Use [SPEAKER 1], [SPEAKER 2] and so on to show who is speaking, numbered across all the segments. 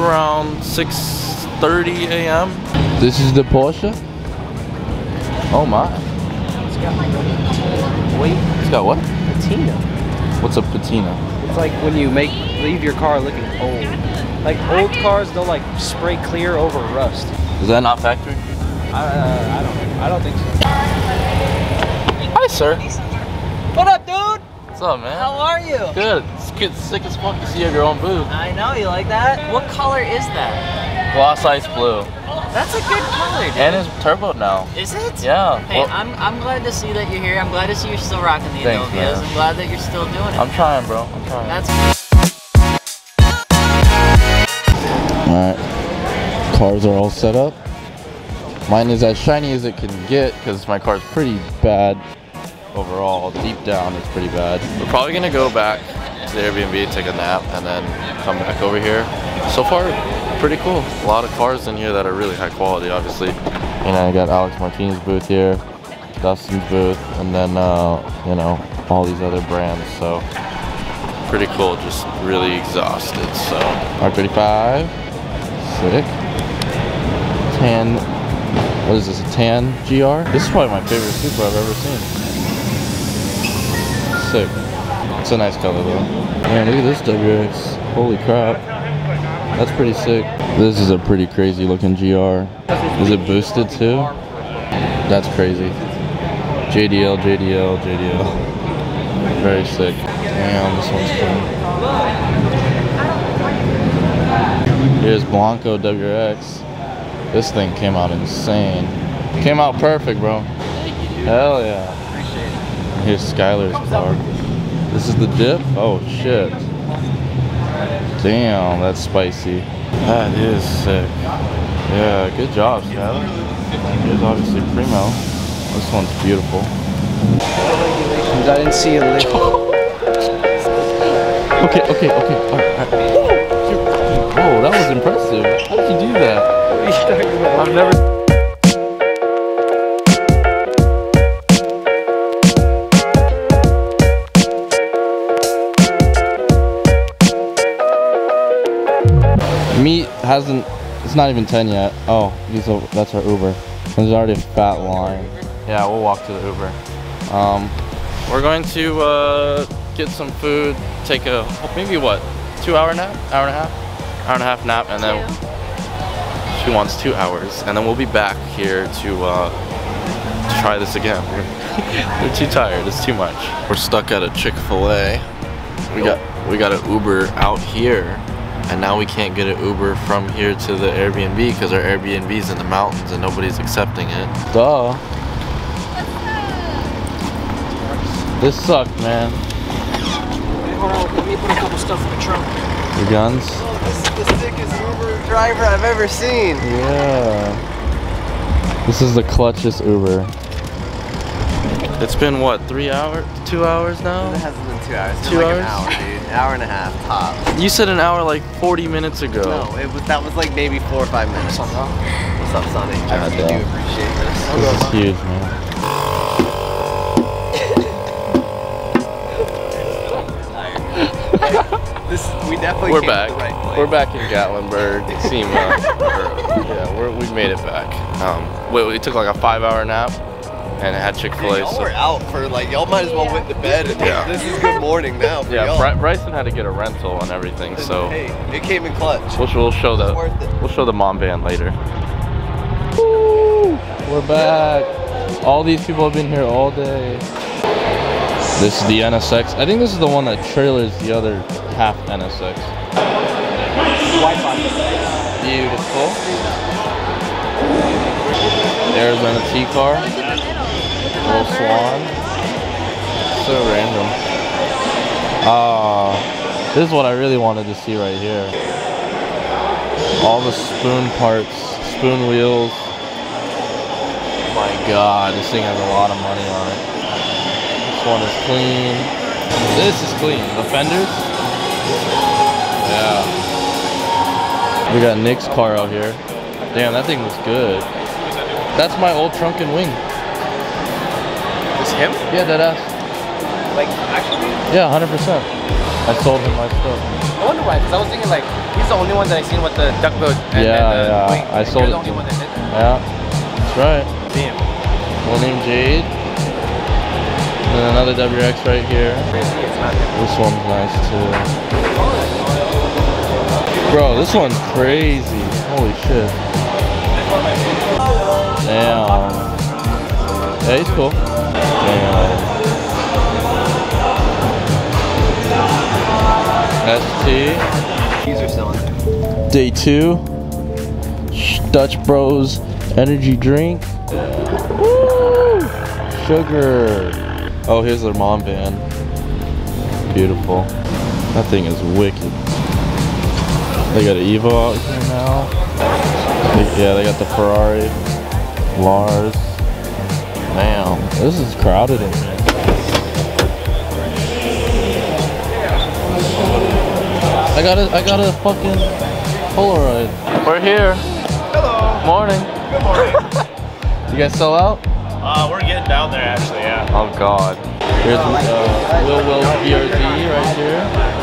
[SPEAKER 1] around 6.30 a.m.
[SPEAKER 2] This is the Porsche? Oh my.
[SPEAKER 3] It's got wait
[SPEAKER 2] It's got what?
[SPEAKER 3] patina.
[SPEAKER 2] What's a patina?
[SPEAKER 3] It's like when you make leave your car looking old. Like old cars, they'll like spray clear over rust.
[SPEAKER 2] Is that not factory?
[SPEAKER 3] I, uh, I don't. I don't think so.
[SPEAKER 2] Hi, sir.
[SPEAKER 4] What up, dude?
[SPEAKER 2] What's up, man?
[SPEAKER 4] How are you?
[SPEAKER 2] Good. It's good. Sick as fuck to see you at your own booth.
[SPEAKER 4] I know you like that. What color is that?
[SPEAKER 2] Gloss ice blue.
[SPEAKER 4] That's a good color, dude.
[SPEAKER 2] And it's turbo now.
[SPEAKER 4] is it?
[SPEAKER 2] Yeah.
[SPEAKER 4] Hey,
[SPEAKER 2] Well,
[SPEAKER 4] I'm I'm glad to see that you're here. I'm glad to see you're still rocking the
[SPEAKER 2] Thanks,
[SPEAKER 4] Adobias.
[SPEAKER 2] man.
[SPEAKER 4] I'm glad that you're still doing it.
[SPEAKER 2] I'm trying, bro. I'm trying.
[SPEAKER 4] That's
[SPEAKER 2] Alright. Cars are all set up. Mine is as shiny as it can get because my car's pretty bad overall. Deep down, it's pretty bad. We're probably gonna go back to the Airbnb, take a nap, and then come back over here. So far, pretty cool. A lot of cars in here that are really high quality, obviously. You know, I got Alex Martinez booth here, Dustin's booth, and then, uh, you know, all these other brands. So, pretty cool. Just really exhausted. So, R35. Sick. Tan. What is this? A tan GR? This is probably my favorite Supra I've ever seen. Sick. It's a nice color though. Man, look at this WX. Holy crap. That's pretty sick. This is a pretty crazy looking GR. Is it boosted too? That's crazy. JDL, JDL, JDL. Very sick. Damn, this one's cool. Here's Blanco WRX. This thing came out insane. Came out perfect, bro. Hell yeah. Here's Skylar's car. This is the dip? Oh shit. Damn, that's spicy. That is sick. Yeah, good job, Skylar. Here's obviously Primo. This one's beautiful.
[SPEAKER 3] I didn't see a lick.
[SPEAKER 2] Okay, okay, okay. Alright, alright. Whoa, that was impressive. How did you do that? I've never. Hasn't. It's not even 10 yet. Oh, he's over, that's our Uber. There's already a fat line. Yeah, we'll walk to the Uber. Um, we're going to uh, get some food, take a maybe what, two hour nap, hour and a half, hour and a half nap, and then she wants two hours, and then we'll be back here to, uh, to try this again. We're too tired. It's too much. We're stuck at a Chick Fil A. We got we got an Uber out here, and now we can't get an Uber from here to the Airbnb because our Airbnb's in the mountains and nobody's accepting it. Duh. This sucked, man.
[SPEAKER 3] Hold on, let me put a couple stuff in the trunk.
[SPEAKER 2] The guns.
[SPEAKER 5] This is the sickest Uber driver I've ever seen.
[SPEAKER 2] Yeah. This is the clutchest Uber. It's been what, three hours, two hours now?
[SPEAKER 5] It hasn't been two hours. It's
[SPEAKER 2] Two
[SPEAKER 5] been like
[SPEAKER 2] hours?
[SPEAKER 5] an hour, dude. An hour and a half top.
[SPEAKER 2] You said an hour like 40 minutes ago.
[SPEAKER 5] No, it was that was like maybe four or five minutes. What's up, Sonny? I really do appreciate this.
[SPEAKER 2] This is huge, man.
[SPEAKER 5] This we definitely
[SPEAKER 2] We're back.
[SPEAKER 5] The right place.
[SPEAKER 2] We're back in Gatlinburg. SEMA. Yeah, we're, we made it back. Um, we, we took like a five-hour nap and had Chick-fil-A.
[SPEAKER 5] Y'all
[SPEAKER 2] So,
[SPEAKER 5] were out for like y'all might as well went to bed. And
[SPEAKER 2] Yeah.
[SPEAKER 5] This is good morning now for
[SPEAKER 2] yeah,
[SPEAKER 5] y'all.
[SPEAKER 2] Bry- Bryson had to get a rental and everything. So
[SPEAKER 5] hey, it came in clutch.
[SPEAKER 2] we'll, we'll show the we'll show the mom van later. Woo! We're back. All these people have been here all day. This is the NSX. I think this is the one that trailers the other half NSX. Beautiful. Arizona T car. Little Swan. So random. Ah, this is what I really wanted to see right here. All the spoon parts, spoon wheels. My God, this thing has a lot of money on it. This one is clean. This is clean. The fenders. Yeah. We got Nick's car out here. Damn, that thing was good. That's my old trunk and wing.
[SPEAKER 5] It's him?
[SPEAKER 2] Yeah, that ass.
[SPEAKER 5] Like actually,
[SPEAKER 2] Yeah, 100%. I sold him my stuff.
[SPEAKER 5] I wonder why. Because I was thinking like
[SPEAKER 3] He's the only one that I seen with the duckbill. And,
[SPEAKER 2] Yeah,
[SPEAKER 3] and the
[SPEAKER 2] yeah,
[SPEAKER 3] wing.
[SPEAKER 2] I
[SPEAKER 3] Like,
[SPEAKER 2] sold
[SPEAKER 3] You're the
[SPEAKER 2] it
[SPEAKER 3] only one that did that.
[SPEAKER 2] Yeah, that's right.
[SPEAKER 3] Damn.
[SPEAKER 2] One named Jade. And another WX right here.
[SPEAKER 3] Crazy, it's not him.
[SPEAKER 2] This one's nice too. Oh, Bro, this one's crazy. Holy shit. Damn. Yeah, he's cool. Damn. ST.
[SPEAKER 5] These are selling.
[SPEAKER 2] Day two. Dutch Bros energy drink. Woo! Sugar. Oh, here's their mom van. Beautiful. That thing is wicked. They got an Evo out here now. They- yeah, they got the Ferrari. Lars. Damn, this is crowded in here. I got a, I got a fucking Polaroid. We're here.
[SPEAKER 6] Hello.
[SPEAKER 2] Morning.
[SPEAKER 6] Good morning.
[SPEAKER 2] You guys sell out?
[SPEAKER 6] uh, we're getting down there actually, yeah.
[SPEAKER 2] Oh God. Here's uh, Will Will BRZ right here.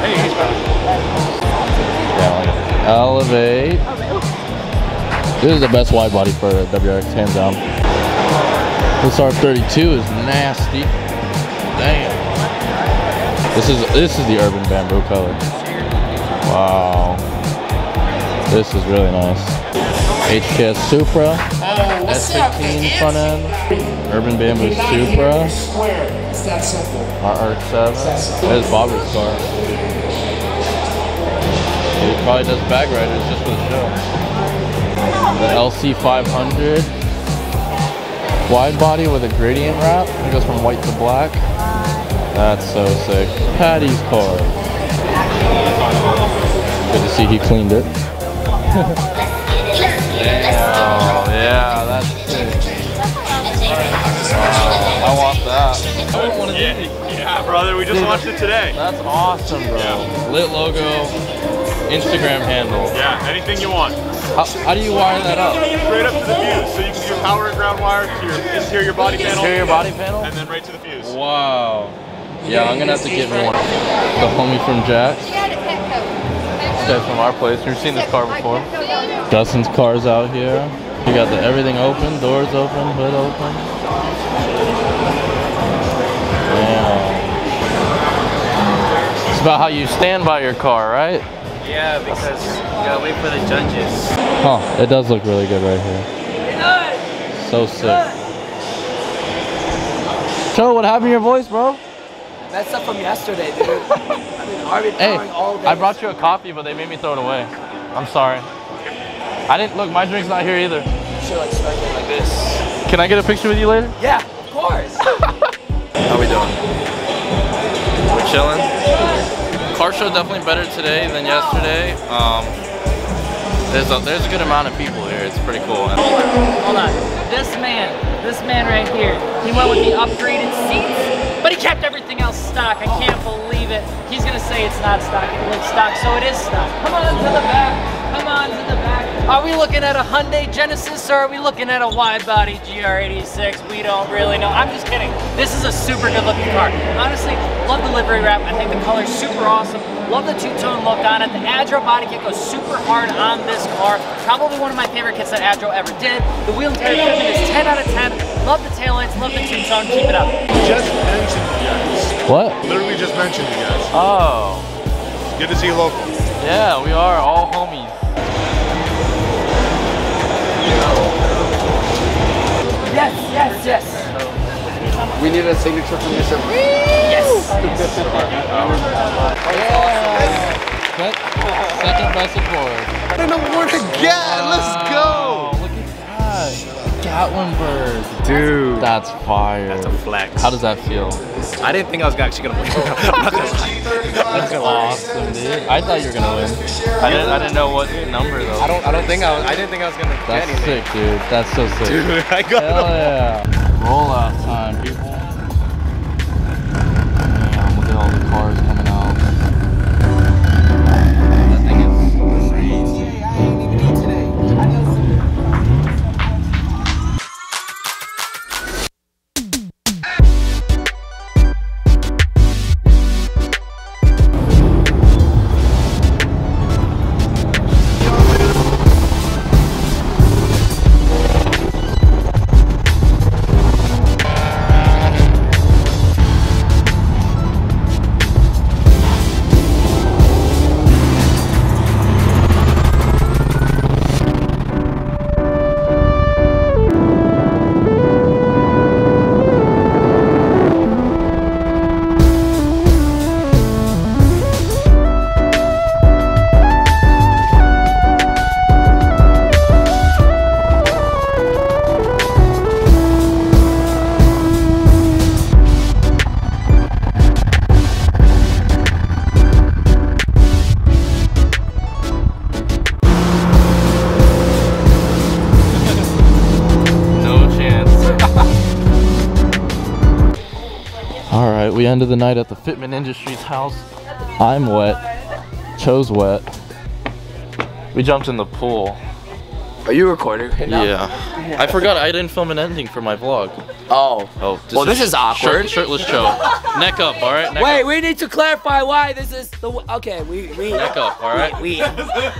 [SPEAKER 6] Hey, he's
[SPEAKER 2] Yeah, like. Elevate. This is the best wide body for a WRX, hands down. This R32 is nasty. Damn. This is this is the urban bamboo color. Wow. This is really nice. HKS Supra. S15 front end. Urban Bamboo Supra.
[SPEAKER 7] It's that simple.
[SPEAKER 2] RX-7. There's Bobber's car. He probably does bag riders just for the show. The LC 500. Wide body with a gradient wrap. It goes from white to black. That's so sick. Patty's car. Good to see he cleaned it. Damn, yeah, that's sick. Wow, I want that. I want one.
[SPEAKER 6] Yeah, yeah, brother, we just launched it today.
[SPEAKER 2] That's awesome, bro. Yeah. Lit logo, Instagram handle.
[SPEAKER 6] Yeah, anything you want.
[SPEAKER 2] How, how do you wire that up?
[SPEAKER 6] Straight up to the fuse, so you can do power and ground wire to your interior body panel.
[SPEAKER 2] Interior body panel?
[SPEAKER 6] And then right to the fuse.
[SPEAKER 2] Wow. Yeah, I'm gonna have to get me one. The homie from Jack. This guy's from our place. You've seen this car before. Dustin's car's out here. You got the everything open, doors open, hood open. Damn. It's about how you stand by your car, right?
[SPEAKER 3] Yeah, because you gotta wait for the judges.
[SPEAKER 2] Huh, it does look really good right here. So sick. Joe, what happened to your voice, bro?
[SPEAKER 8] That's up from yesterday, dude. I've been already
[SPEAKER 2] Hey,
[SPEAKER 8] all day.
[SPEAKER 2] I brought you a coffee, but they made me throw it away. I'm sorry. I didn't look. My drink's not here either.
[SPEAKER 8] Should like start getting like this.
[SPEAKER 2] Can I get a picture with you later?
[SPEAKER 8] Yeah, of course.
[SPEAKER 2] How we doing? We're chilling. Car show definitely better today than yesterday. Um, there's a there's a good amount of people here. It's pretty cool. And
[SPEAKER 4] Hold on. This man, this man right here, he went with the upgraded seats, but he kept everything else stock. I can't believe it. He's gonna say it's not stock. It looks stock, so it is stock. Come on to the back. Come on to the back. Are we looking at a Hyundai Genesis or are we looking at a wide body GR86? We don't really know. I'm just kidding. This is a super good looking car. Honestly, love the livery wrap. I think the color's super awesome. Love the two-tone look on it. The Adro body kit goes super hard on this car. Probably one of my favorite kits that Adro ever did. The wheel and tire fitment is 10 out of 10. Love the taillights, love the two-tone. Keep it up.
[SPEAKER 6] Just mentioned you guys.
[SPEAKER 2] what?
[SPEAKER 6] Literally just mentioned you guys.
[SPEAKER 2] Oh,
[SPEAKER 6] Good to see you local.
[SPEAKER 2] yeah, we are all homies.
[SPEAKER 8] Yes, yes, yes.
[SPEAKER 5] We need a signature from Mr.
[SPEAKER 2] Second, second best award.
[SPEAKER 5] An award again. Let's
[SPEAKER 2] Wow, Look at that. Gatlinburg.
[SPEAKER 3] Dude.
[SPEAKER 2] That's fire.
[SPEAKER 3] That's a flex.
[SPEAKER 2] How does that feel?
[SPEAKER 3] I didn't think I was actually gonna win. I'm not gonna lie.
[SPEAKER 2] That's awesome, dude. I thought you were gonna win. I didn't. I didn't know what number though.
[SPEAKER 3] I don't. I don't think I was. I didn't think I was gonna get
[SPEAKER 2] That's sick, dude. That's so sick.
[SPEAKER 3] Dude, I got
[SPEAKER 2] Hell yeah. Rollout time, people. Damn, look at all the cars we of the night at the Fitment Industries house. I'm wet. Cho's wet. We jumped in the pool.
[SPEAKER 8] Are you recording right now?
[SPEAKER 2] Yeah. I forgot I didn't film an ending for my vlog.
[SPEAKER 8] Oh.
[SPEAKER 2] Oh,
[SPEAKER 8] Well, this is awkward.
[SPEAKER 2] Shirt, shirtless Cho. Neck up, all right? Neck
[SPEAKER 8] Wait,
[SPEAKER 2] up.
[SPEAKER 8] we need to clarify why this is the. Okay, we we
[SPEAKER 2] Neck up, all right?
[SPEAKER 8] we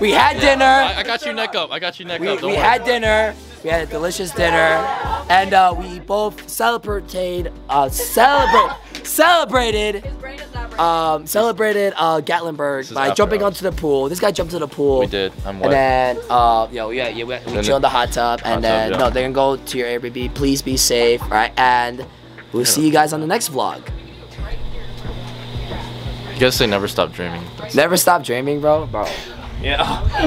[SPEAKER 8] we had dinner.
[SPEAKER 2] I, I got you neck up. I got you neck
[SPEAKER 8] we,
[SPEAKER 2] up.
[SPEAKER 8] We
[SPEAKER 2] worry.
[SPEAKER 8] had dinner. We had a delicious dinner, and uh, we both celebrated, uh, celebrate, celebrated, um, celebrated uh, Gatlinburg by jumping
[SPEAKER 2] hours.
[SPEAKER 8] onto the pool. This guy jumped to the pool.
[SPEAKER 2] We did. I'm wet.
[SPEAKER 8] And then, uh, yo, yeah, yeah, we, we chill in
[SPEAKER 2] the-
[SPEAKER 8] the hot tub, and
[SPEAKER 2] hot tub,
[SPEAKER 8] then
[SPEAKER 2] yeah.
[SPEAKER 8] no, they're gonna go to your Airbnb. Please be safe, all right? And we'll see you guys on the next vlog.
[SPEAKER 2] you guys say never stop dreaming.
[SPEAKER 8] Never stop dreaming, bro, bro.
[SPEAKER 3] Yeah.